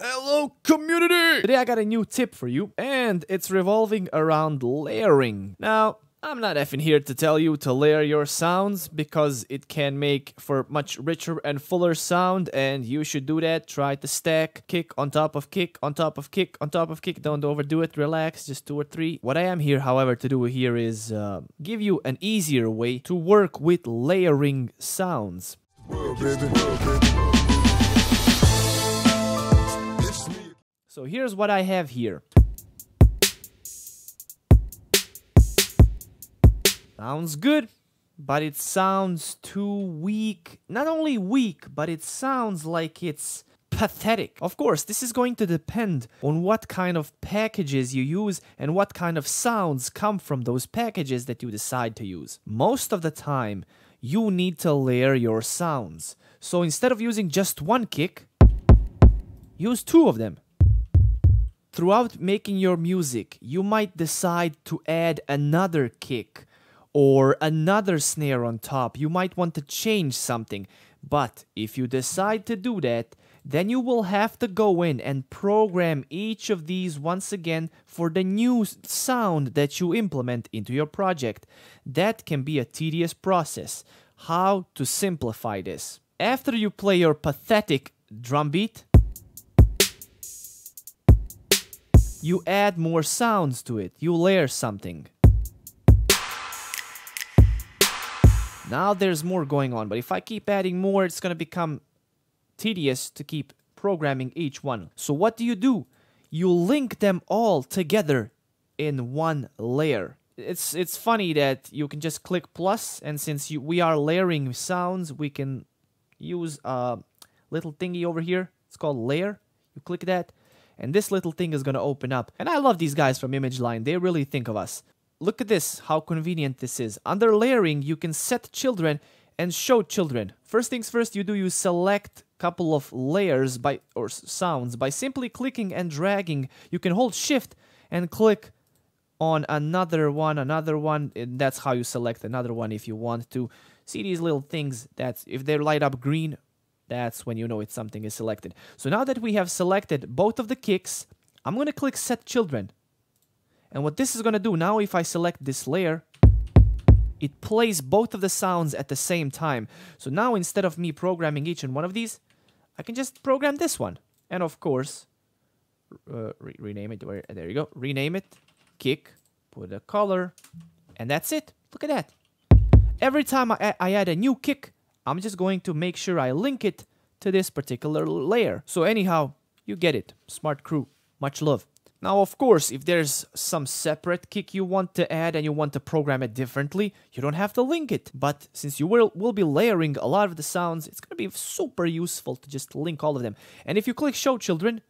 Hello, community! Today I got a new tip for you, and it's revolving around layering. Now, I'm not effing here to tell you to layer your sounds because it can make for much richer and fuller sound and you should do that. Try to stack kick on top of kick on top of kick on top of kick. Don't overdo it. Relax. Just two or three. What I am here, however, to do here is uh, give you an easier way to work with layering sounds. So here's what I have here. Sounds good, but it sounds too weak. Not only weak, but it sounds like it's pathetic. Of course, this is going to depend on what kind of packages you use and what kind of sounds come from those packages that you decide to use. Most of the time, you need to layer your sounds. So instead of using just one kick, use two of them. Throughout making your music, you might decide to add another kick or another snare on top. You might want to change something. But if you decide to do that, then you will have to go in and program each of these once again for the new sound that you implement into your project. That can be a tedious process. How to simplify this? After you play your pathetic drum beat, you add more sounds to it. You layer something. Now there's more going on, but if I keep adding more, it's to become tedious to keep programming each one. So what do you do? You link them all together in one layer. It's it's funny that you can just click plus, and since you, we are layering sounds, we can use a little thingy over here. It's called layer. You click that, and this little thing is to open up. And I love these guys from ImageLine. They really think of us. Look at this, how convenient this is. Under layering, you can set children and show children. First things first, you do you select couple of layers by or sounds by simply clicking and dragging. You can hold shift and click on another one, another one. And that's how you select another one if you want to. See these little things that if they light up green, that's when you know it's something is selected. So now that we have selected both of the kicks, I'm going to click set children. And what this is going to do now, if I select this layer, it plays both of the sounds at the same time. So now instead of me programming each and one of these, I can just program this one. And of course, uh, re rename it. There you go. Rename it. Kick. Put a color. And that's it. Look at that. Every time I, I add a new kick, I'm just going to make sure I link it to this particular layer. So anyhow, you get it. Smart crew. Much love. Now, of course, if there's some separate kick you want to add and you want to program it differently, you don't have to link it. But since you will, will be layering a lot of the sounds, it's going to be super useful to just link all of them. And if you click Show Children,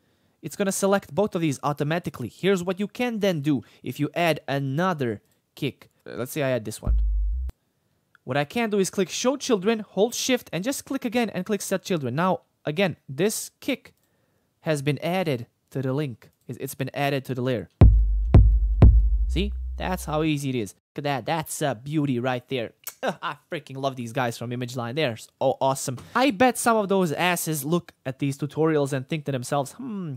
it's going to select both of these automatically. Here's what you can then do if you add another kick. Uh, let's say I add this one. What I can do is click Show Children, hold Shift, and just click again and click Set Children. Now, again, this kick has been added to the link. It's been added to the layer. See? That's how easy it is. Look at that. That's a beauty right there. I freaking love these guys from ImageLine. They're so awesome. I bet some of those asses look at these tutorials and think to themselves, hmm,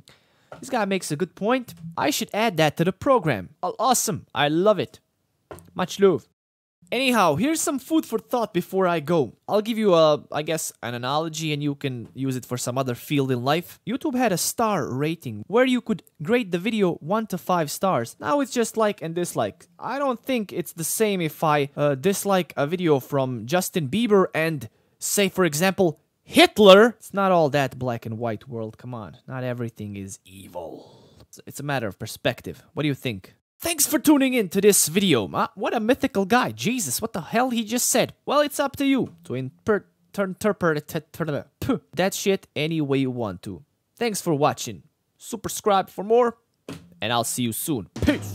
this guy makes a good point. I should add that to the program. Awesome. I love it. Much love. Anyhow, here's some food for thought before I go. I'll give you a, I guess, an analogy and you can use it for some other field in life. YouTube had a star rating where you could grade the video 1 to 5 stars. Now it's just like and dislike. I don't think it's the same if I uh, dislike a video from Justin Bieber and, say for example, Hitler. It's not all that black and white world, come on. Not everything is evil. It's a matter of perspective. What do you think? Thanks for tuning in to this video. Uh, what a mythical guy. Jesus, what the hell he just said? Well, it's up to you to interpret that shit any way you want to. Thanks for watching. Subscribe for more, and I'll see you soon. Peace.